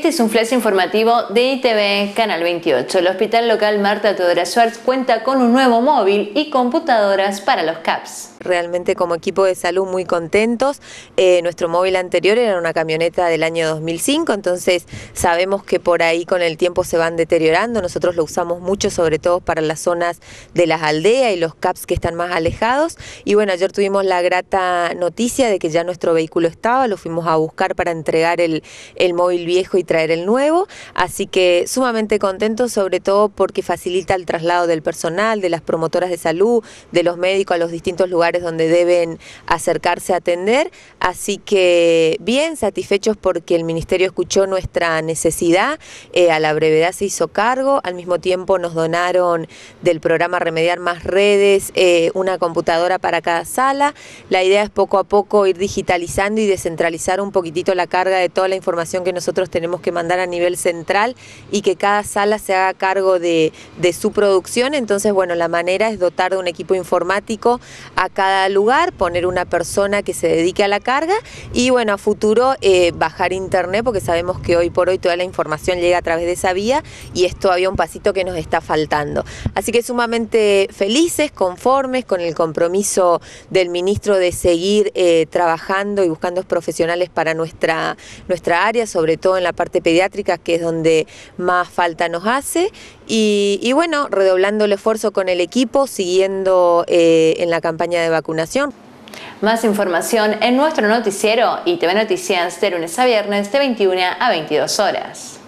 Este es un flash informativo de ITV Canal 28. El hospital local Marta Teodora Schwartz cuenta con un nuevo móvil y computadoras para los CAPS realmente como equipo de salud muy contentos. Eh, nuestro móvil anterior era una camioneta del año 2005, entonces sabemos que por ahí con el tiempo se van deteriorando. Nosotros lo usamos mucho, sobre todo para las zonas de las aldeas y los CAPS que están más alejados. Y bueno, ayer tuvimos la grata noticia de que ya nuestro vehículo estaba, lo fuimos a buscar para entregar el, el móvil viejo y traer el nuevo. Así que sumamente contentos, sobre todo porque facilita el traslado del personal, de las promotoras de salud, de los médicos a los distintos lugares donde deben acercarse a atender. Así que bien satisfechos porque el Ministerio escuchó nuestra necesidad, eh, a la brevedad se hizo cargo, al mismo tiempo nos donaron del programa Remediar Más Redes eh, una computadora para cada sala. La idea es poco a poco ir digitalizando y descentralizar un poquitito la carga de toda la información que nosotros tenemos que mandar a nivel central y que cada sala se haga cargo de, su producción. Entonces, bueno, la manera es dotar de un equipo informático a cada lugar, poner una persona que se dedique a la carga y bueno, a futuro eh, bajar internet porque sabemos que hoy por hoy toda la información llega a través de esa vía y es todavía un pasito que nos está faltando. Así que sumamente felices, conformes con el compromiso del ministro de seguir eh, trabajando y buscando profesionales para nuestra, nuestra área, sobre todo en la parte pediátrica, que es donde más falta nos hace. Y, bueno, redoblando el esfuerzo con el equipo, siguiendo eh, en la campaña de vacunación. Más información en nuestro noticiero y TV Noticias de lunes a viernes de 21 a 22 horas.